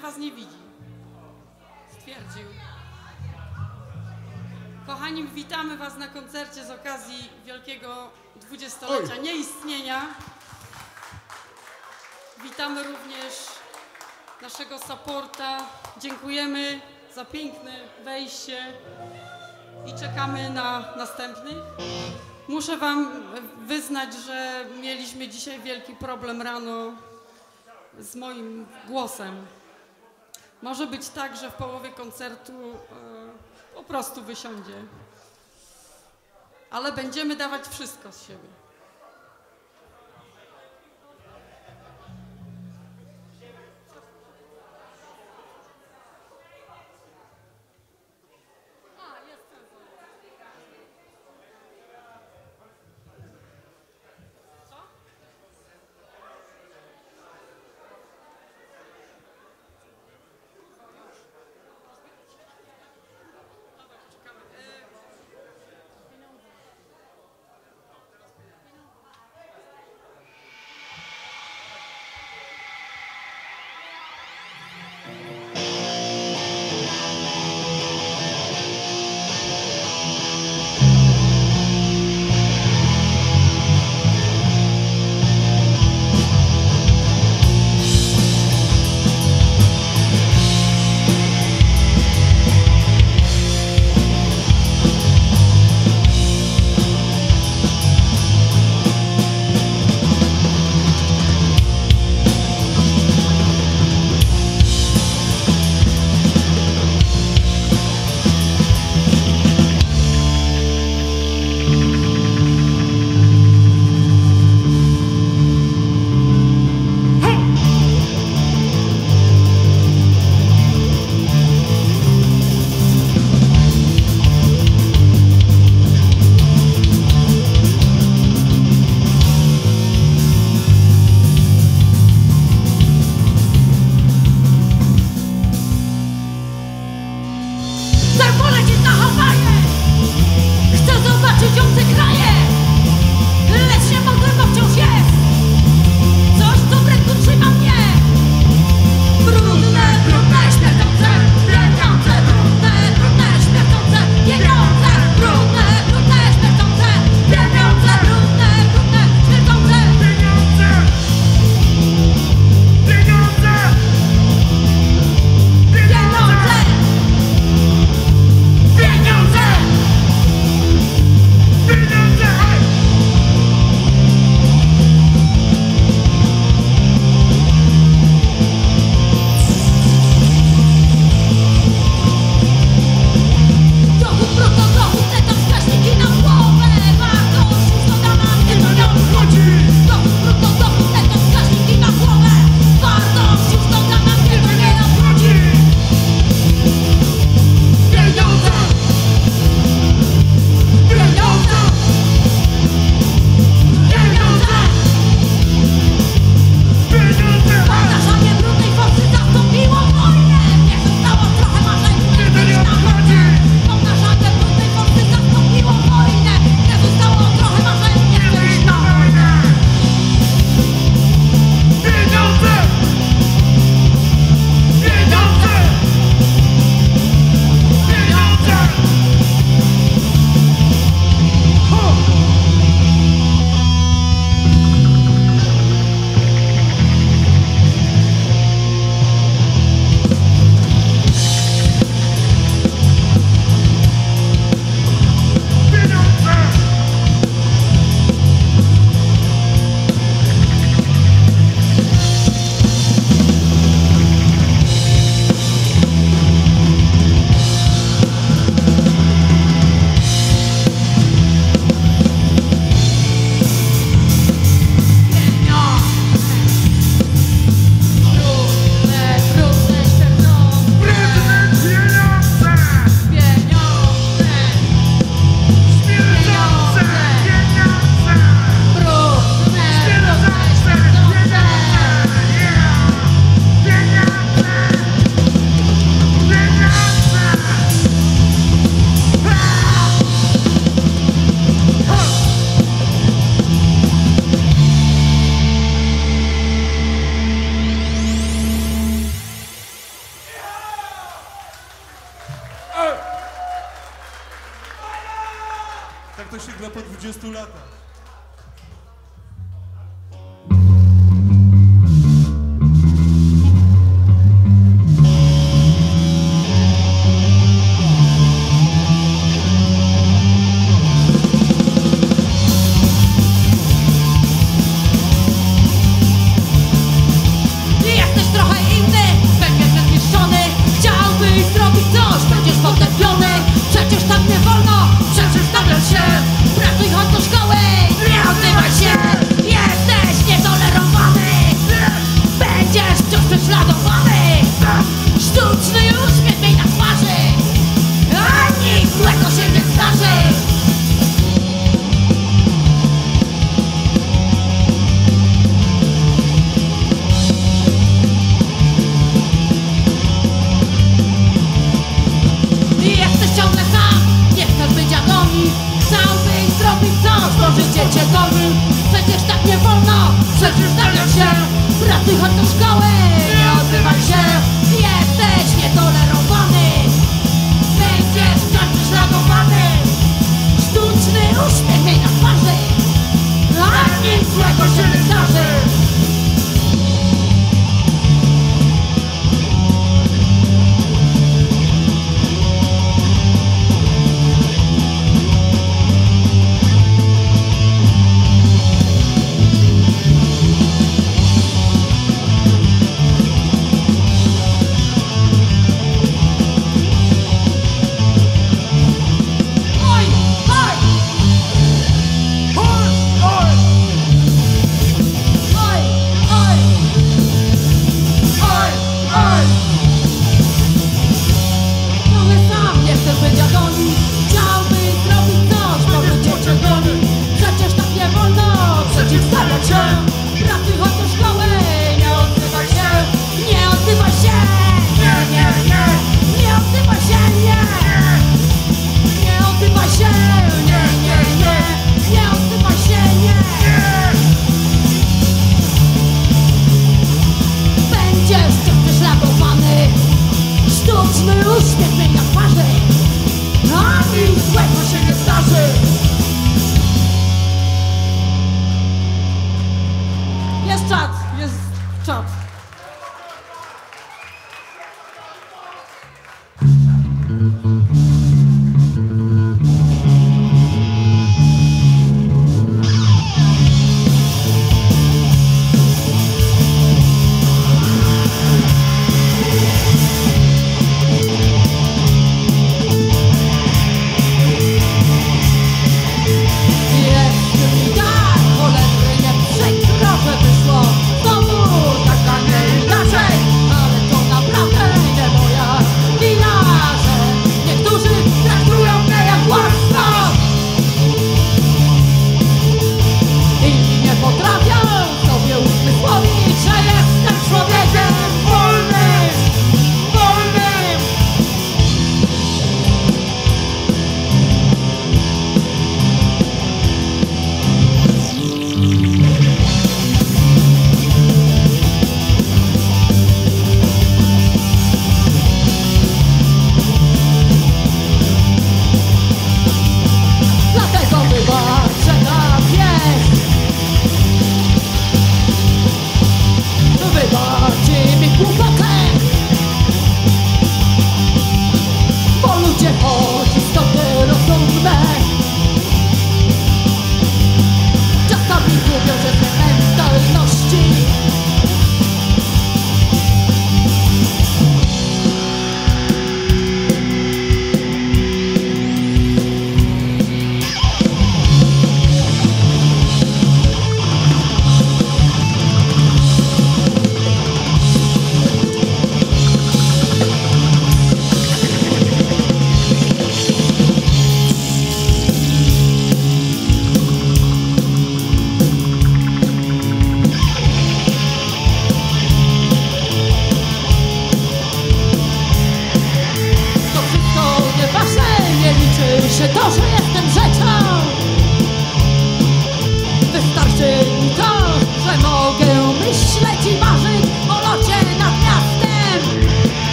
was nie widzi. Stwierdził. Kochani, witamy was na koncercie z okazji wielkiego dwudziestolecia nieistnienia. Witamy również naszego supporta. Dziękujemy za piękne wejście i czekamy na następnych. Muszę Wam wyznać, że mieliśmy dzisiaj wielki problem rano z moim głosem. Może być tak, że w połowie koncertu e, po prostu wysiądzie. Ale będziemy dawać wszystko z siebie.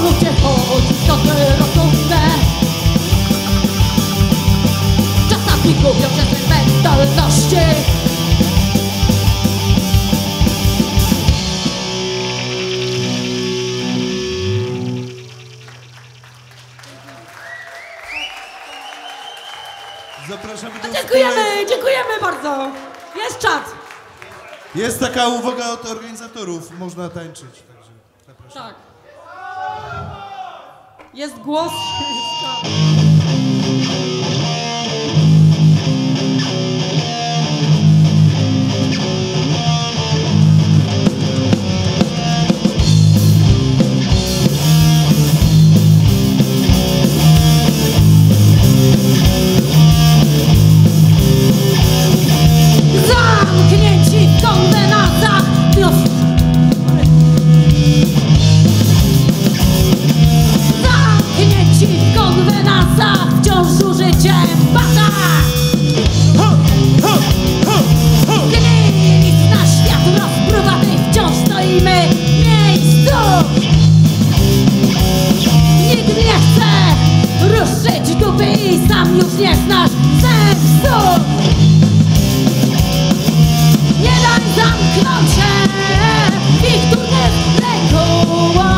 domu cię chodzi, to Czasami gubią się z mentalności Dziękujemy, dziękujemy bardzo. Jest czat. Jest taka uwaga od organizatorów, można tańczyć. Także zapraszam. Tak. Jest głos. wciąż z użyciem Gdy nic na świat wciąż stoimy w miejscu. Nikt nie chce ruszyć dupy i sam już nie znasz sensu. Nie daj zamknąć się ich turnych regułach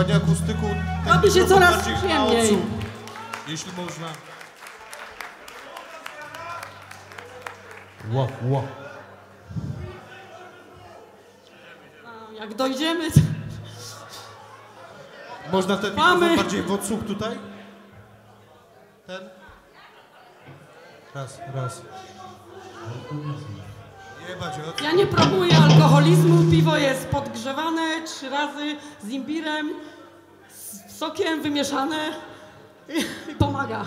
Panie akustyku, ten się coraz przyjemniej. Jeśli można. Ło, ło. Jak dojdziemy, Można ten Mamy. mikrofon bardziej w odsłuch tutaj? Ten? Raz, raz. Ja nie próbuję alkoholizmu, piwo jest podgrzewane trzy razy z imbirem sokiem wymieszane i, i pomaga.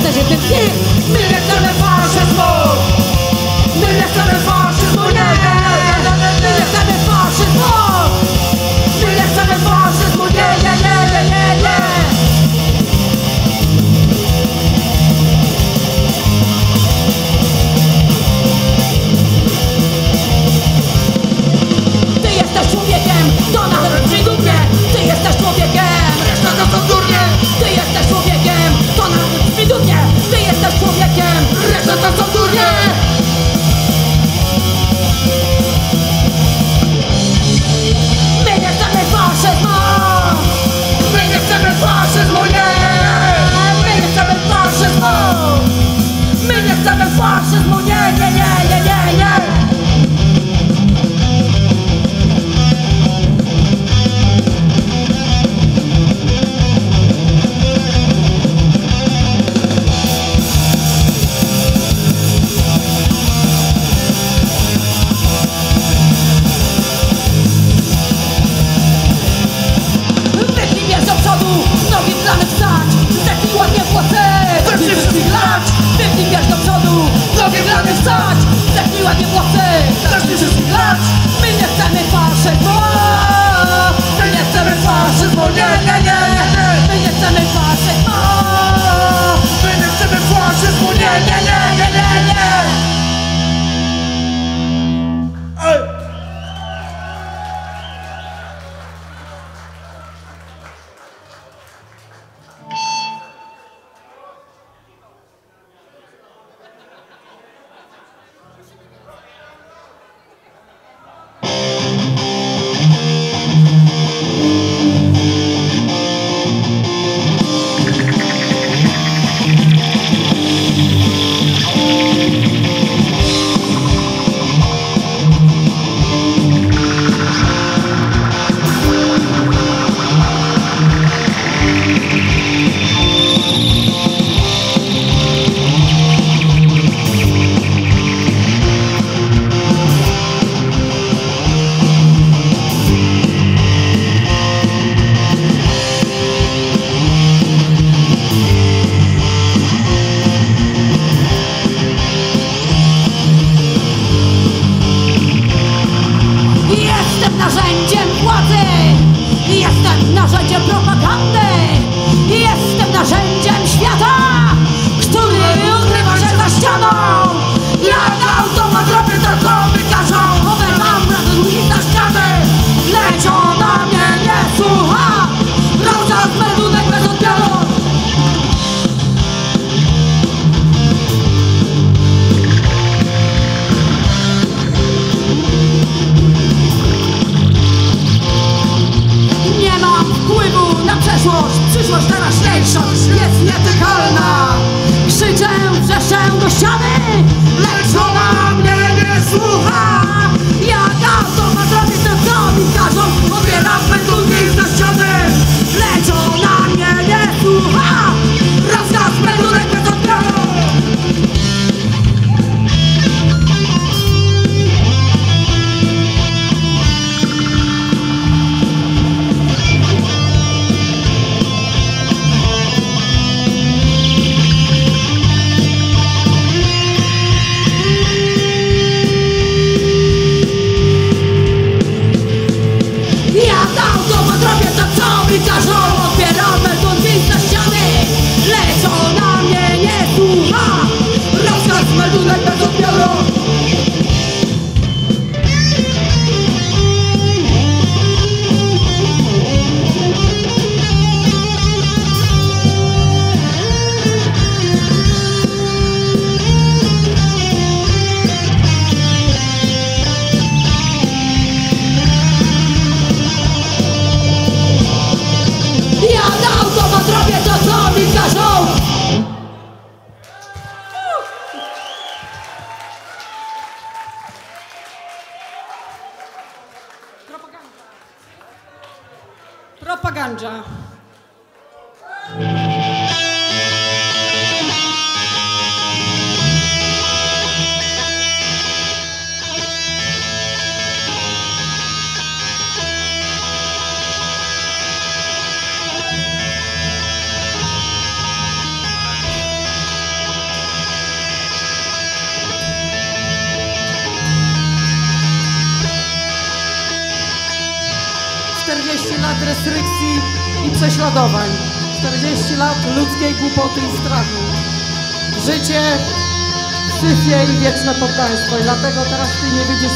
esta gente que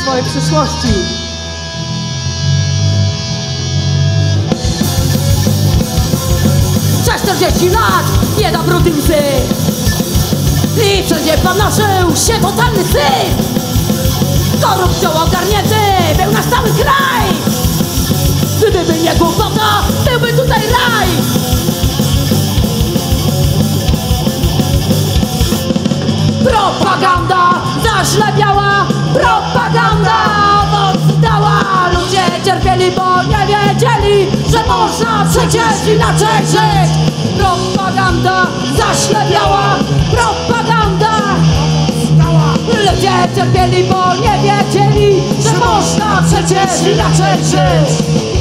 swojej przyszłości. Przez 40 lat nie dobrudził łzy. I wszędzie panoszył się potanny syn Korupcją ogarnięty był nasz cały kraj. Gdyby nie głupota, byłby tutaj raj. Propaganda zaślepiała Propaganda propaganda moc dała. Ludzie cierpieli, bo nie wiedzieli, że można przecież inaczej żyć. Propaganda zaślepiała, propaganda Ludzie cierpieli, bo nie wiedzieli, że można przecież inaczej żyć.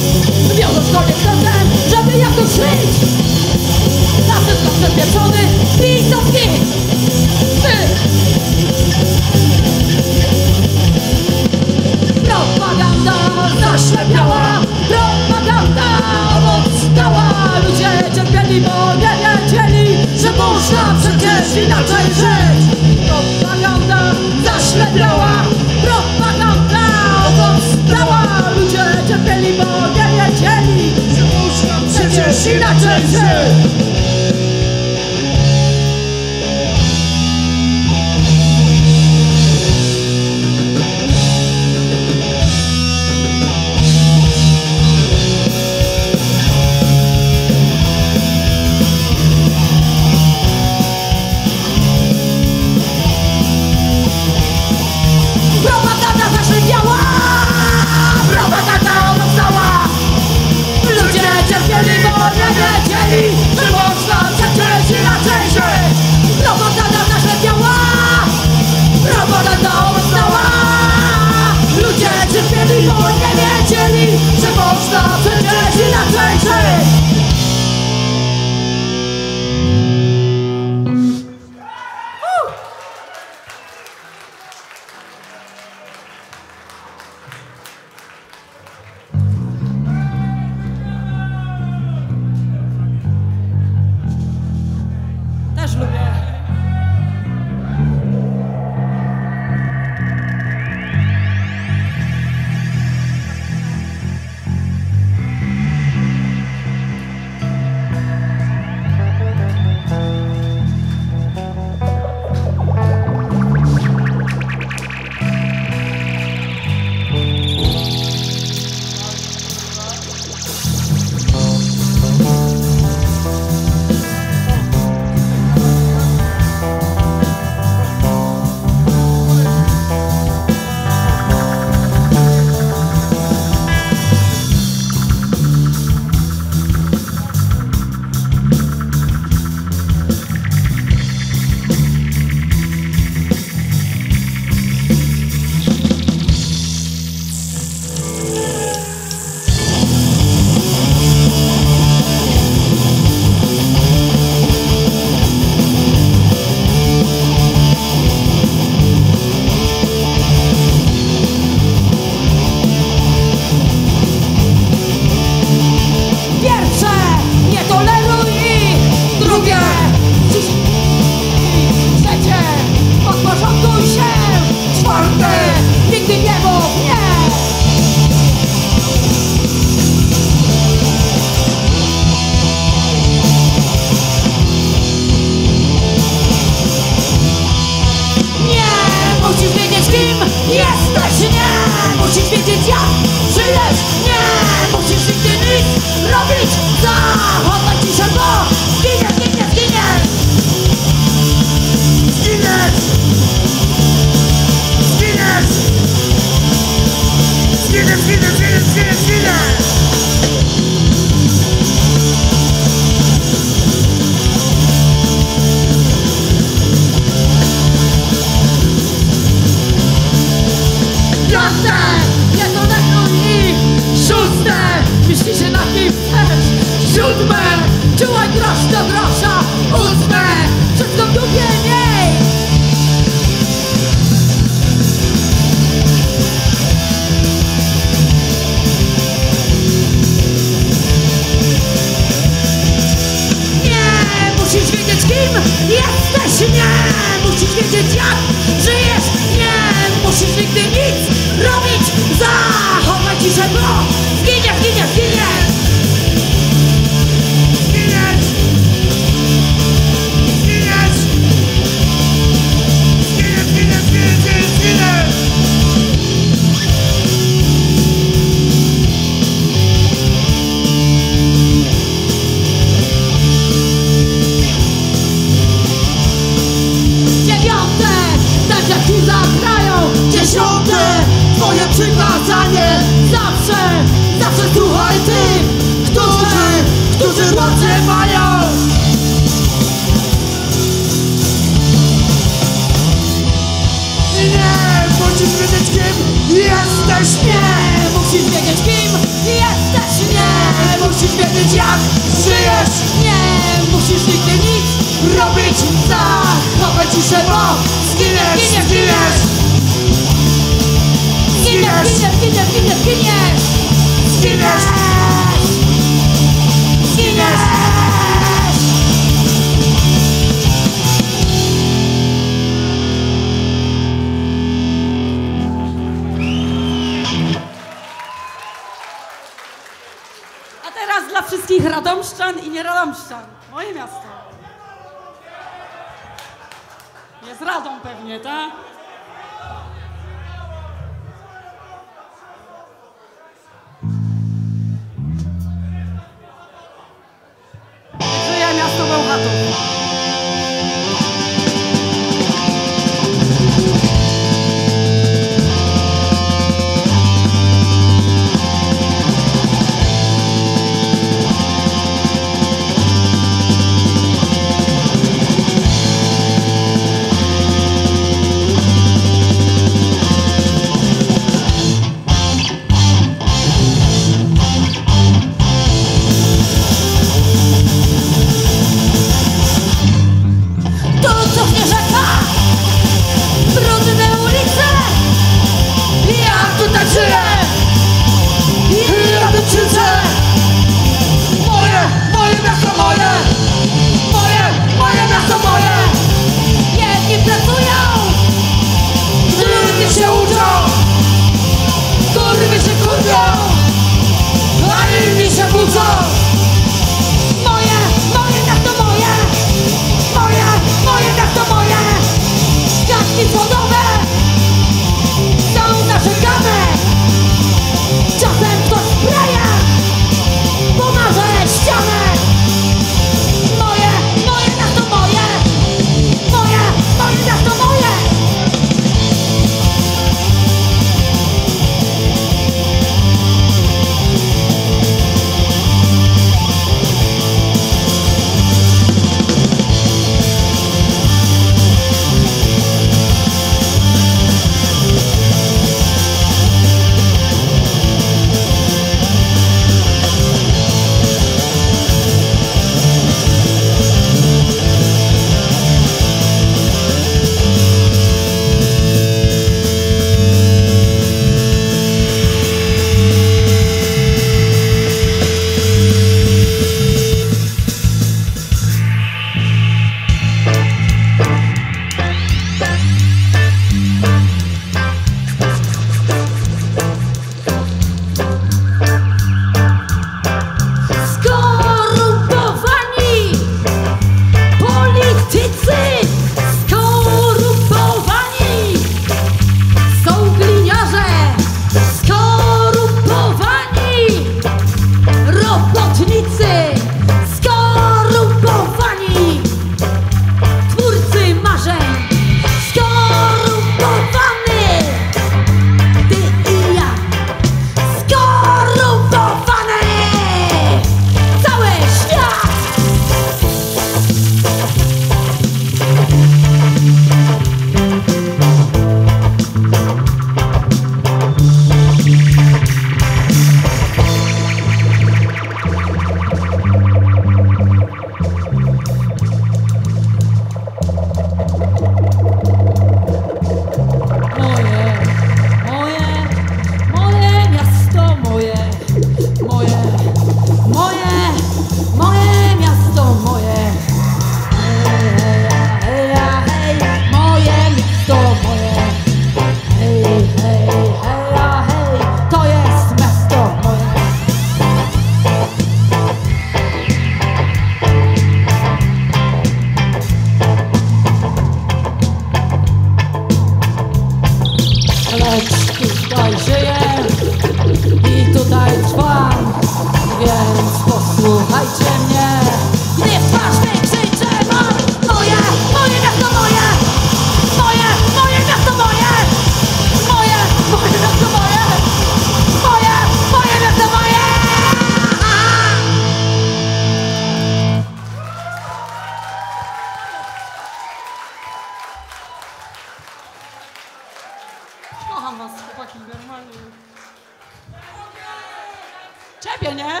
Czepie, nie?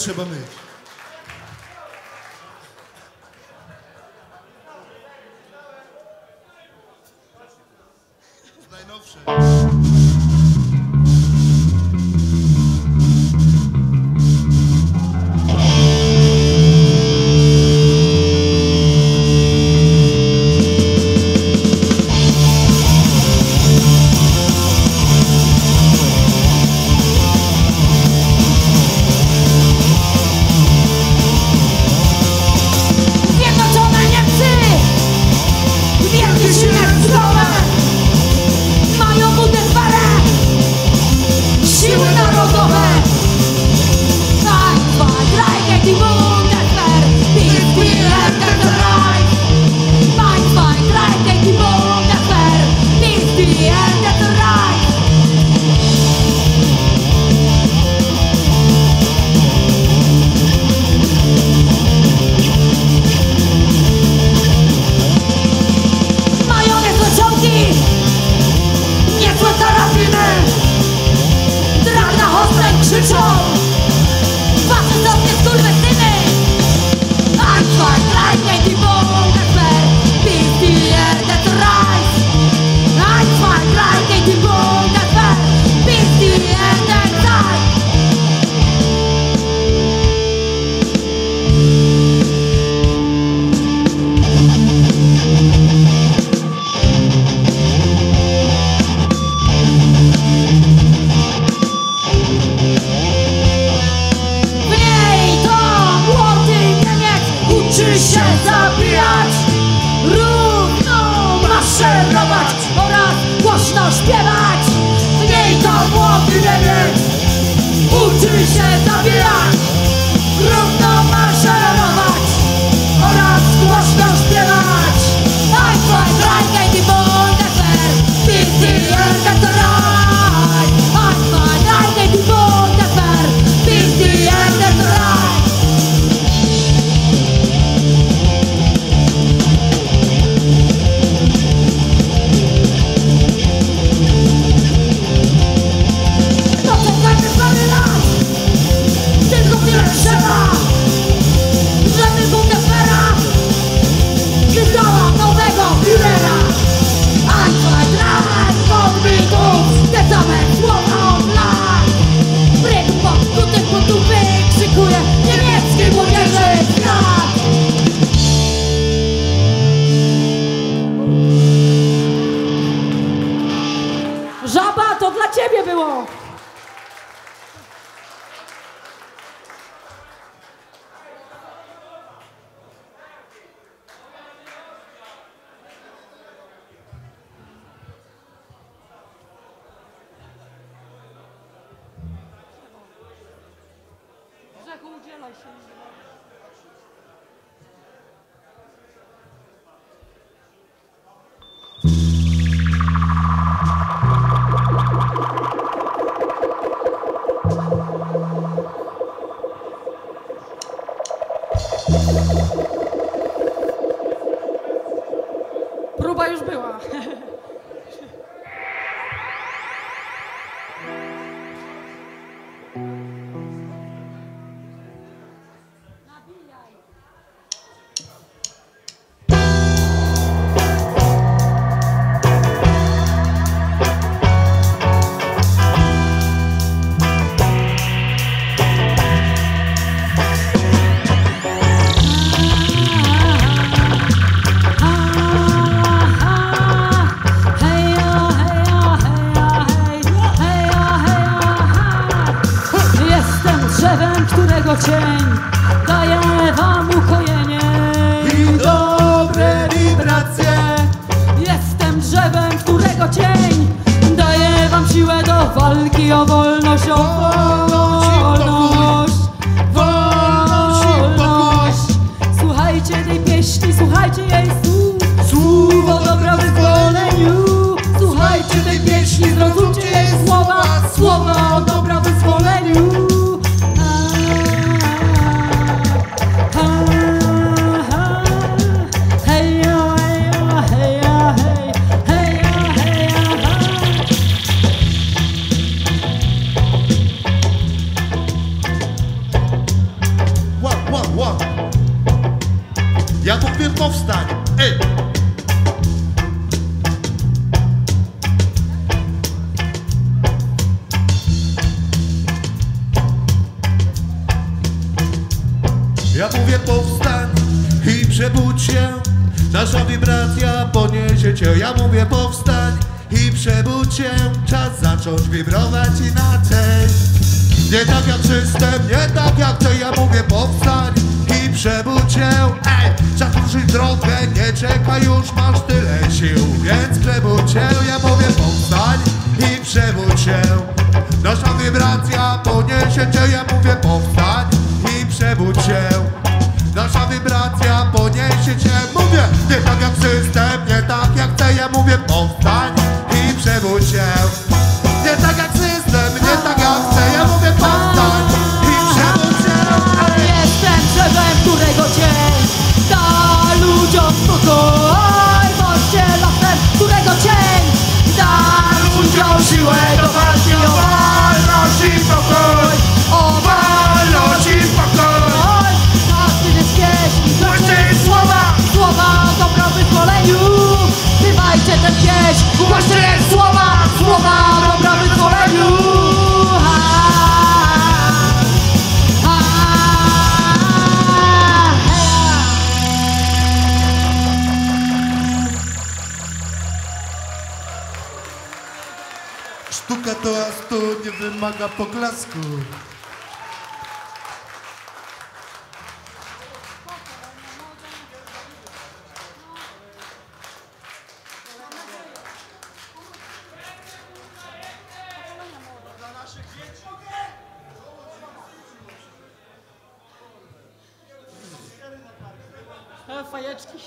Chebamete. Powstań i przebudź się. Nasza wibracja poniesie cię Ja mówię powstań i przebudź się. Czas zacząć wibrować inaczej. Nie tak jak system, nie tak jak ty. Ja mówię powstań i przebudź się. Ej, czas ruszyć drogę Nie czekaj już, masz tyle sił Więc przebudź się, ja mówię powstań i przebudź się. Nasza wibracja poniesie cię Ja mówię powstań i przebudź się Nasza wibracja poniesie cię. Mówię, nie tak jak system, nie tak jak chcę Ja mówię powstań i przebudź się. Nie tak jak system, nie tak jak chcę Ja mówię powstań i przebudź się. Ej! Jestem drzewem, którego cień da ludziom spokój. Bądźcie lasem, którego cień da ludziom siłę Głoście jej słowa Słowa o dobro wyzwoleniu. Sztuka to astu nie wymaga poklasku fahiatrika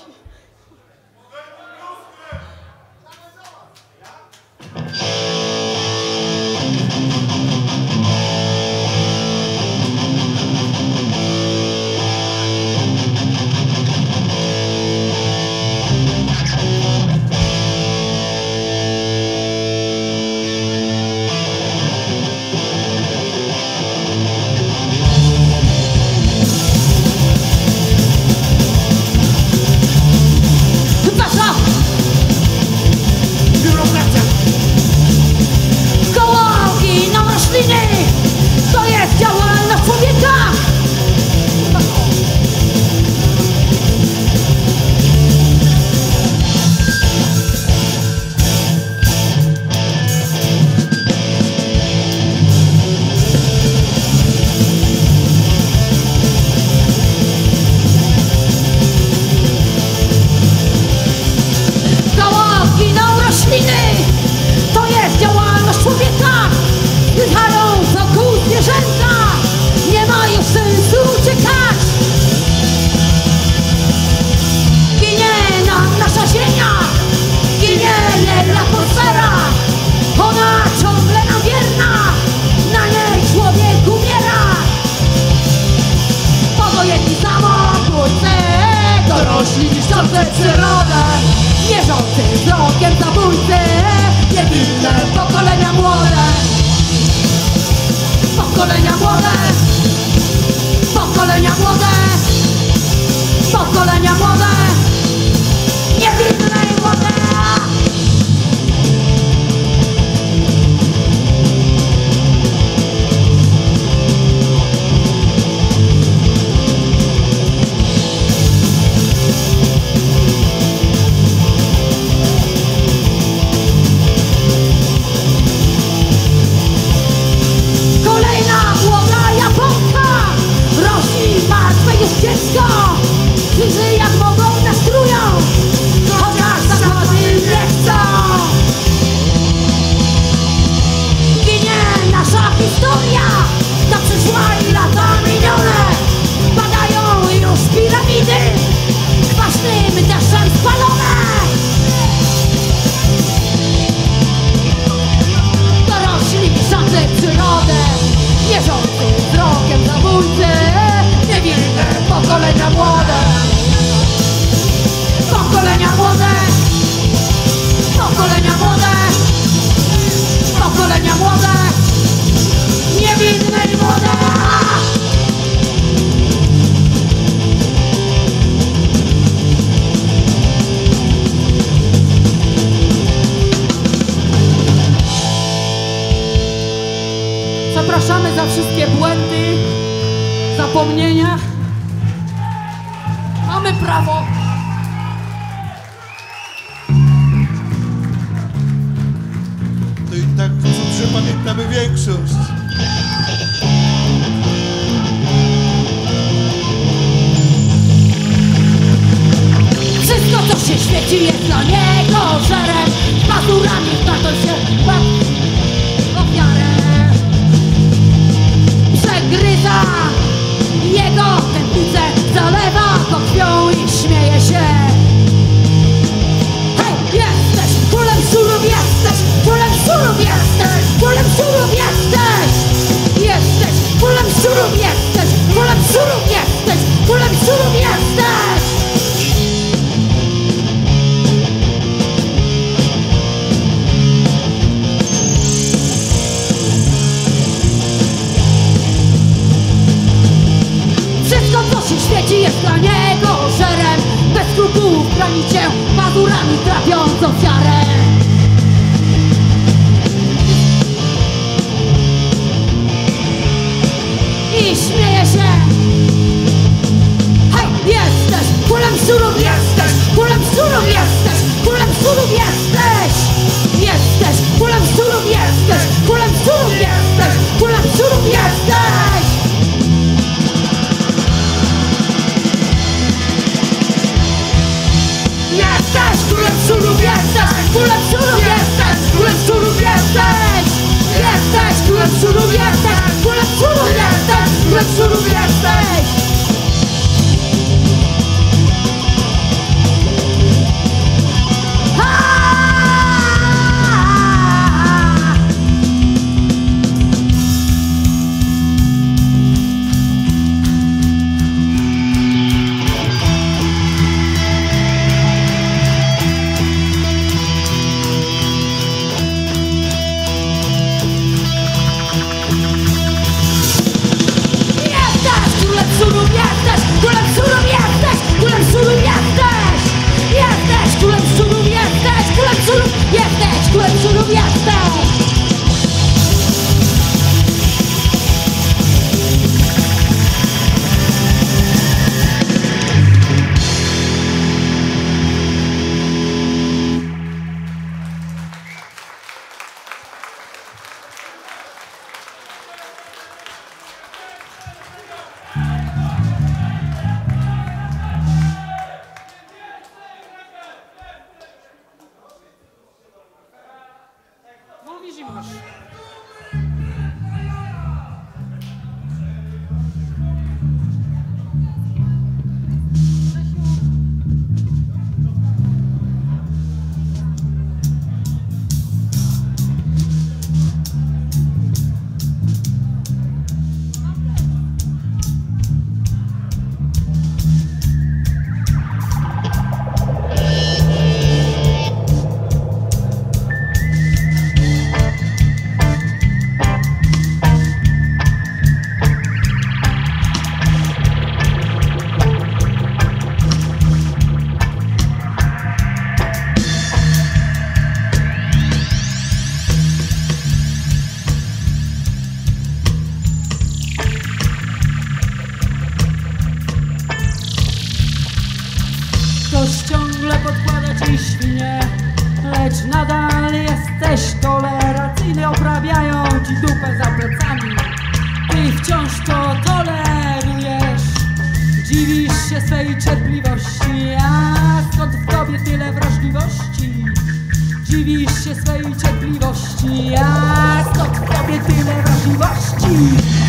Rusty.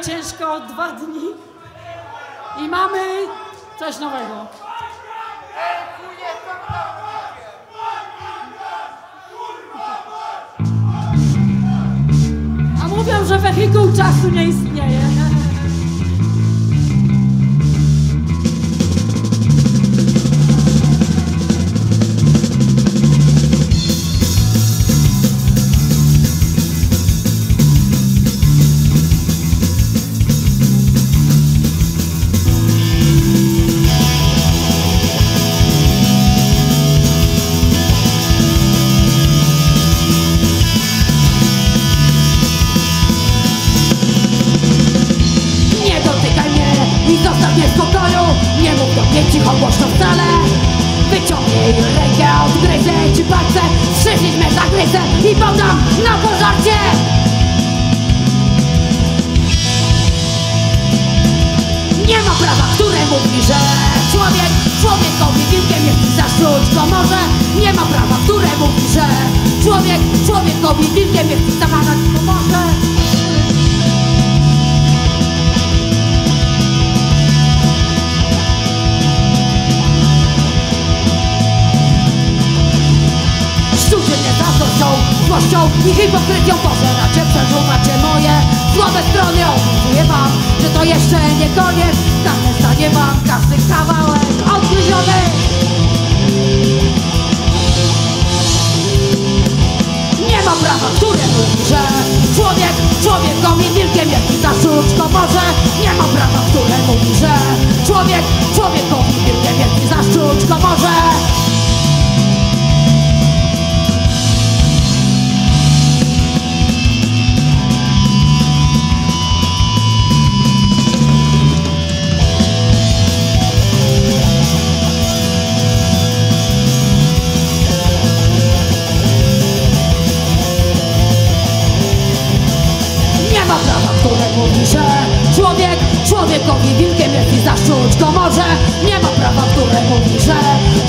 Pracujemy ciężko dwa dni i mamy coś nowego. A mówią, że wehikuł czasu nie istnieje.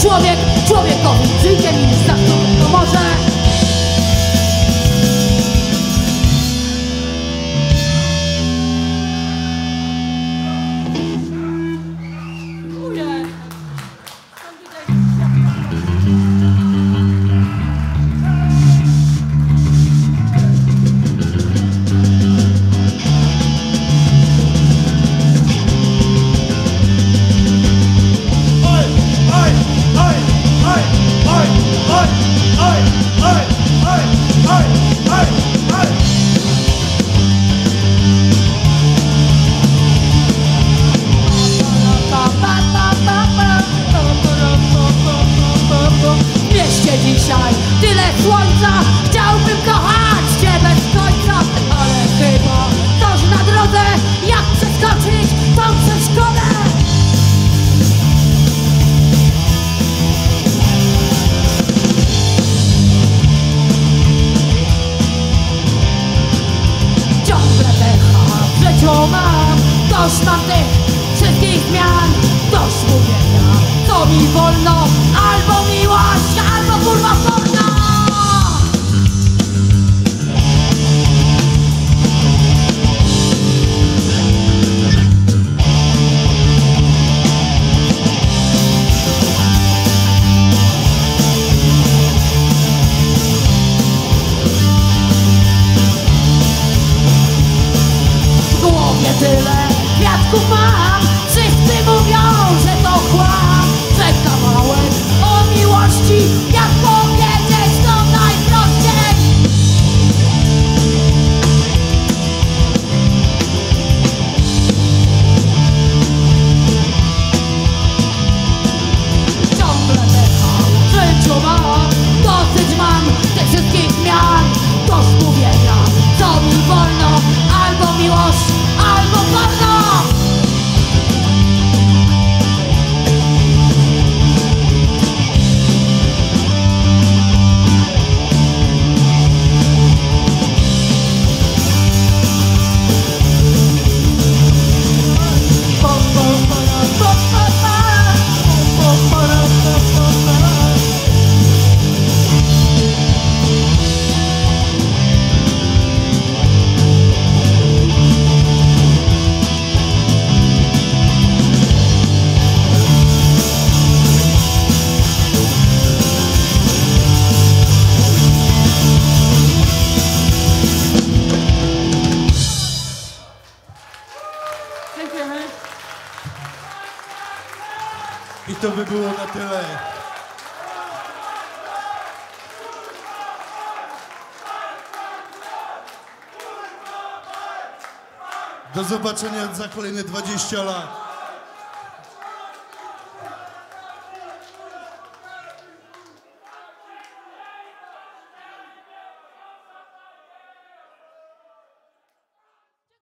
Człowiek com uma zobaczenia za kolejne 20 lat.